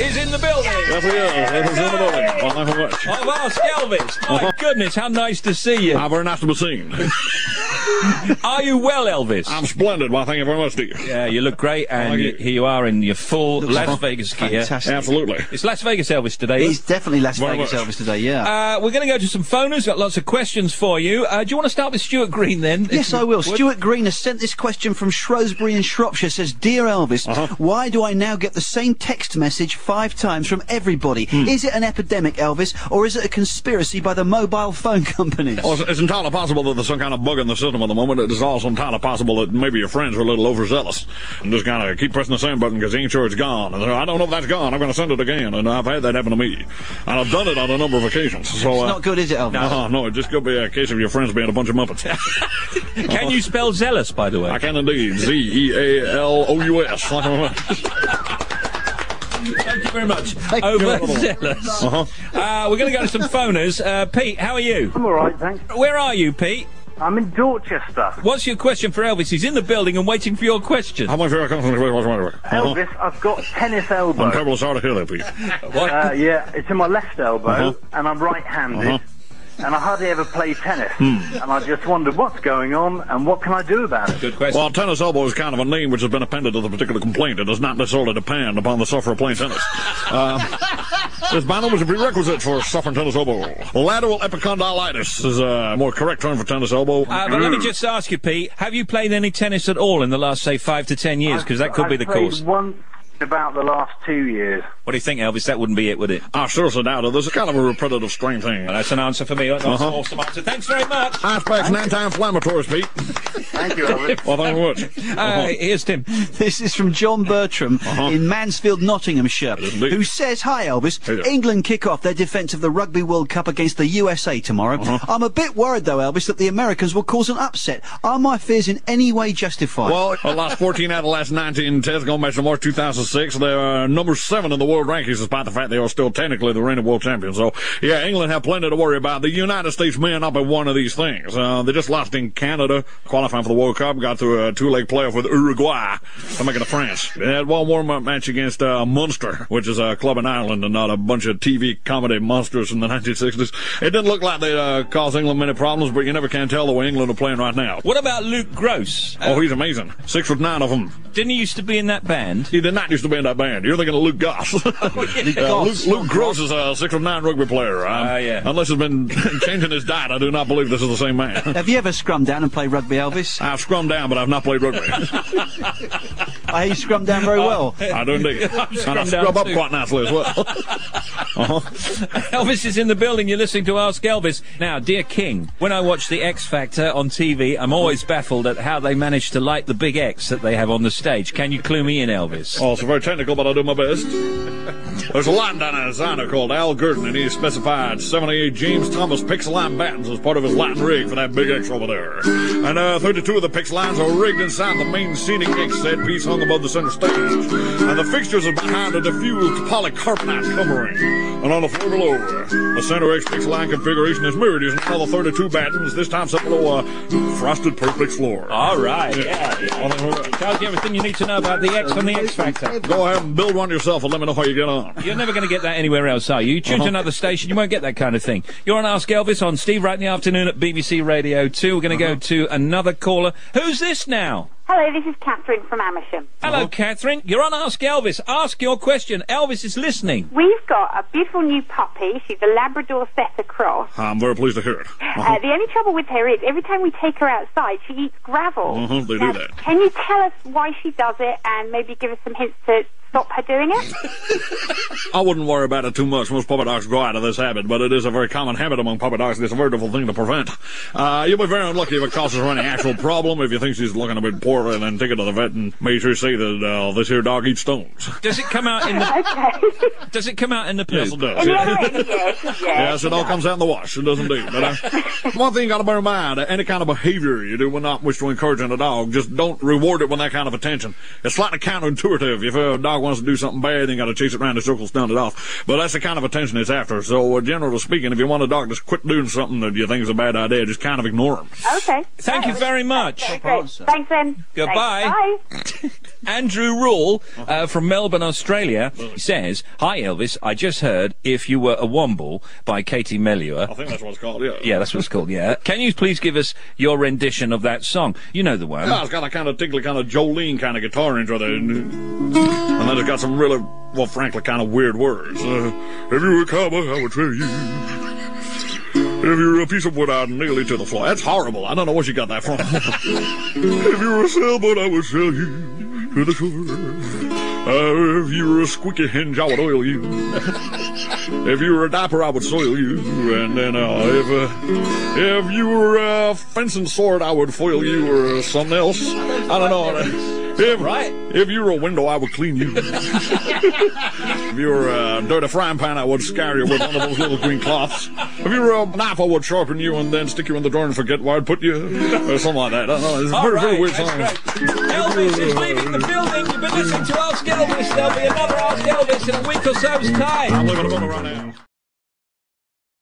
is in the building. Yes, he is. This in the building. Well, thank you very much. Of Ask Elvis. My goodness, how nice to see you. Ah, very nice to be seen. Are you well, Elvis? I'm splendid. Well, thank you very much, Steve. yeah, you look great, and Thank you, you. here you are in your full Las Vegas gear. Fantastic. Absolutely. It's Las Vegas Elvis today. He's definitely Las Very Vegas much. Elvis today, yeah. Uh, we're going to go to some phoners. Got lots of questions for you. Uh, do you want to start with Stuart Green then? Yes, I will. would? Stuart Green has sent this question from Shrewsbury in Shropshire. Says, "Dear Elvis, Uh-huh. why do I now get the same text message five times from everybody? Hmm. Is it an epidemic, Elvis, or is it a conspiracy by the mobile phone companies?" Well, it's, it's entirely possible that there's some kind of bug in the system at the moment. It is also entirely possible that maybe your friends are a little overzealous and just kind of keep pressing the same button because they ain't sure it's gone. And I don't know if that's gone. I'm going to send it again. And I've had that happen to me. And I've done it on a number of occasions. So, It's uh, not good, is it, Elvis? uh-huh, no, it just could be a case of your friends being a bunch of muppets. Can you spell zealous, by the way? I can indeed. Z E A L O U S. Thank you very much. you. Overzealous. Uh-huh. Uh, we're going to go to some phoners. Uh, Pete, how are you? I'm all right, thanks. Where are you, Pete? I'm in Dorchester. What's your question for Elvis? He's in the building and waiting for your question. How am much for a company? Elvis, I've got tennis elbow. I'm elbow. terribly sorry to hear that, Pete. What? Uh, yeah, it's in my left elbow, Uh-huh. and I'm right-handed, Uh-huh. And I hardly ever play tennis. Hmm. And I just wondered what's going on, and what can I do about it? Good question. Well, tennis elbow is kind of a name which has been appended to the particular complaint. It does not necessarily depend upon the sufferer playing tennis. Um, this banner was a prerequisite for suffering tennis elbow. Lateral epicondylitis is a more correct term for tennis elbow. Uh, but let me just ask you, Pete, have you played any tennis at all in the last, say, five to ten years? Because that could be I've the played cause. Once about the last two years. What do you think, Elvis? That wouldn't be it, would it? I seriously doubt it. There's a kind of a repetitive strain thing. Well, that's an answer for me. That's an Uh-huh. awesome answer. Thanks very much. Aspects and anti-inflammatories, Pete. Thank you, Elvis. Well, thank you very much. Uh, here's Tim. This is from John Bertram in Mansfield, Nottinghamshire, Uh-huh. who says, Hi Elvis, Hey. England kick off their defence of the Rugby World Cup against the USA tomorrow. Uh-huh. I'm a bit worried though, Elvis, that the Americans will cause an upset. Are my fears in any way justified? Well, the last 14 out of the last 19 tests going back to March 2006. They are number seven in the world rankings, despite the fact they are still technically the reigning world champions. So, yeah, England have plenty to worry about. The United States may not be one of these things. Uh, they just lost in Canada, qualifying for the World Cup, got through a two-leg playoff with Uruguay to make it to France. They had one warm-up match against uh, Munster, which is a club in Ireland and not a bunch of TV comedy monsters from the 1960s. It didn't look like they uh, caused England many problems, but you never can tell the way England are playing right now. What about Luke Gross? Uh, Oh, he's amazing. Six foot nine of them. didn't he used to be in that band? He did not used to be in that band. You're thinking of Luke Goss. Uh, Luke, Luke Gross is a six foot nine rugby player. Um, Ah, yeah. Unless he's been changing his diet, I do not believe this is the same man. Have you ever scrummed down and played rugby, Elvis? I've scrummed down, but I've not played rugby. I hear you scrummed down very well. I do indeed. and I scrummed down scrub up too. quite nicely as well. uh-huh. Elvis is in the building. You're listening to Ask Elvis. Now, dear King, when I watch the X Factor on TV, I'm always baffled at how they manage to light the big X that they have on the stage. Can you clue me in, Elvis? Oh, it's very technical, but I'll do my best. There's a line a designer called Al Gurdon, and he specified 78 James Thomas PixelLine battens as part of his Latin rig for that big X over there. And uh, 32 of the PixelLines are rigged inside the main scenic X set piece hung above the center stage. And the fixtures are behind a diffused polycarbonate covering. And on the floor below, the center X PixelLine configuration is mirrored using all the 32 battens, this time set below a frosted Perspex floor. All right. Yeah. yeah. Tells you everything you need to know about the X on the X Factor. Go ahead and build one yourself and let me know how you get on. You're never going to get that anywhere else, are you? You tune to uh-huh. another station, you won't get that kind of thing. You're on Ask Elvis on Steve Wright in the afternoon at BBC Radio 2. We're going to go uh-huh. to another caller. Who's this now? Hello, this is Catherine from Amersham. Hello, Catherine. You're on Ask Elvis. Ask your question. Elvis is listening. We've got a beautiful new puppy. She's a Labrador Setter Cross. I'm very pleased to hear it. Uh, the only trouble with her is every time we take her outside, she eats gravel. Mhm, they do Now, that. Can you tell us why she does it and maybe give us some hints to stop her doing it? I wouldn't worry about it too much. Most puppy dogs grow out of this habit, but it is a very common habit among puppy dogs. and It's a very difficult thing to prevent. Uh, you'll be very unlucky if it causes her any actual problem. If you think she's looking a bit poorly, then take her to the vet and make sure you say that uh, this here dog eats stones. Does it come out in the okay. Does it come out in the poop? Yes, it does. In yeah. yes, yes. Yes, it all comes out in the wash. It does indeed. But uh, one thing you got to bear in mind: uh, any kind of behavior you do will not wish to encourage in a dog. Just don't reward it with that kind of attention. It's slightly counterintuitive. If a dog wants to do something bad, then got to chase it around in circles, stun it off. But that's the kind of attention it's after. So, uh, generally speaking, if you want a dog to quit doing something that you think is a bad idea, just kind of ignore him. Okay. Thank you very much. Great. problem. Thanks, then. Goodbye. Thanks. Bye. Andrew Rule uh, from Melbourne, Australia, says, "Hi Elvis, I just heard "If You Were a Womble" by Katie Melua. I think that's what it's called. Yeah. Yeah, that's what it's called. Yeah. Can you please give us your rendition of that song? You know the one. Yeah, it's got a kind of tinkly, kind of Jolene kind of guitar intro there. And then it's got some really, well, frankly, kind of weird words. Uh, if you were a cowboy, I would tell you. If you were a piece of wood, I'd nail you to the floor. That's horrible. I don't know where she got that from. if you were a sailboat, I would sail you to the shore. Uh, if you were a squeaky hinge, I would oil you. if you were a diaper, I would soil you. And then, uh, if, uh, if you were a fencing sword, I would foil you or something else. I don't know. If, right. if you were a window, I would clean you. if you were a dirty frying pan, I would scour you with one of those little green cloths. If you were a knife, I would sharpen you and then stick you in the drawer and forget where I'd put you. Or something like that. I don't know. It's a very, right, very weird song. Elvis is leaving the building. You've been listening to Ask Elvis. There'll be another Ask Elvis in a week or so's time. I'm leaving a moment right now.